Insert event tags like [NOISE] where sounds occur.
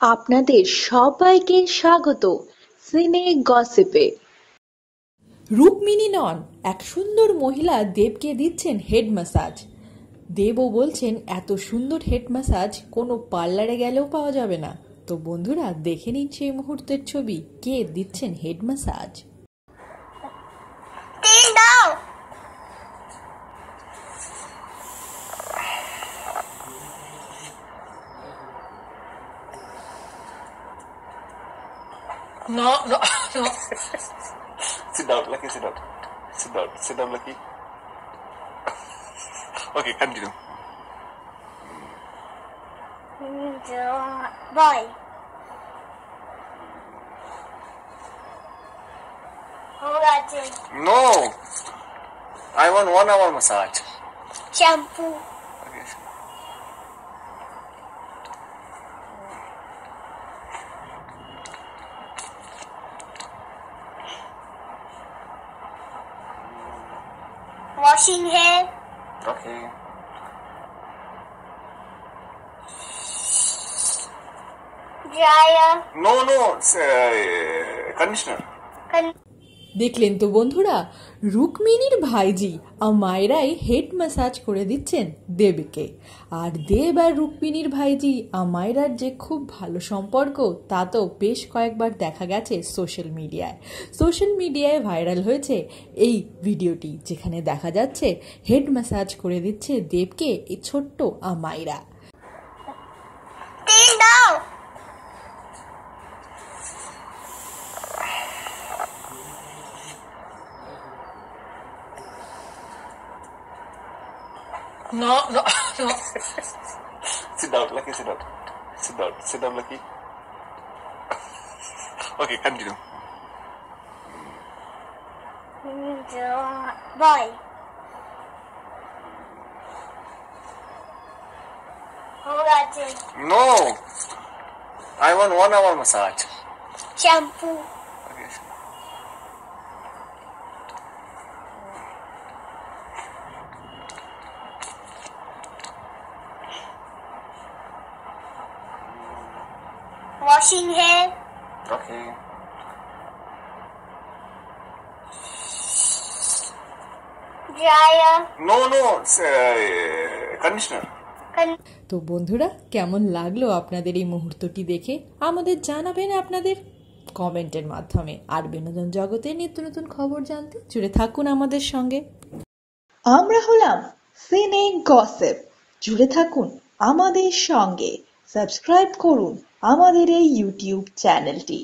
আপনাদের সবাইকে স্বাগত সিনে গসিপে। রুক্মিণী নন, এক সুন্দর মহিলা দেবকে দিচ্ছেন হেড ম্যাসাজ। দেবও বলছেন, এত সুন্দর হেড ম্যাসাজ কোনো পার্লারে গেলেও পাওয়া যাবে না। তো বন্ধুরা, দেখে নিন সেই মুহূর্তের ছবি। কে দিচ্ছেন head massage? No, no, [LAUGHS] no. sit down, Lucky, sit down. Sit down, sit down, Lucky. okay, continue. Mm, boy. No! I want one hour massage. Shampoo. Okay. Dryer. No, no, it's uh, conditioner. Con- দেখলেন তো বন্ধুরা, রুক্মিণীর ভাইজি আমায়রাই head massage করে দিচ্ছেন দেবকে। আর দেব আর রুক্মিণীর ভাইজি আমায়রার যে খুব ভালো সম্পর্ক, তা তো বেশ কয়েকবার দেখা গেছে সোশ্যাল মিডিয়ায় সোশ্যাল মিডিয়ায় ভাইরাল হয়েছে এই ভিডিওটি, যেখানে দেখা যাচ্ছে হেড ম্যাসাজ করে দিচ্ছে দেবকে, এই ছোট্ট Amayra No, no, no. sit down, Lucky, sit down. Sit down, sit down, Lucky. okay, continue. Boy. No! I want one hour massage. Shampoo. Washing hair Okay. Dryer No, no, it's uh, conditioner. তো বন্ধুরা কেমন লাগল আপনাদের এই মুহূর্তটি দেখে? আমাদের জানাবেন আপনাদের কমেন্টের মাধ্যমে। আর বিনোদন জগতে নিত্য নতুন খবর জানতে জুড়ে থাকুন আমাদের সঙ্গে। আমরা হলাম সিনে গসেপ জুড়ে থাকুন আমাদের সঙ্গে। সাবস্ক্রাইব করুন আমাদের এই ইউটিউব চ্যানেলটি।